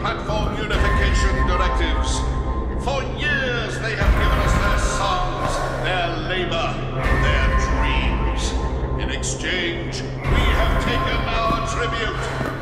platform unification directives. For years they have given us their songs, their labor, their dreams. In exchange, we have taken our tribute,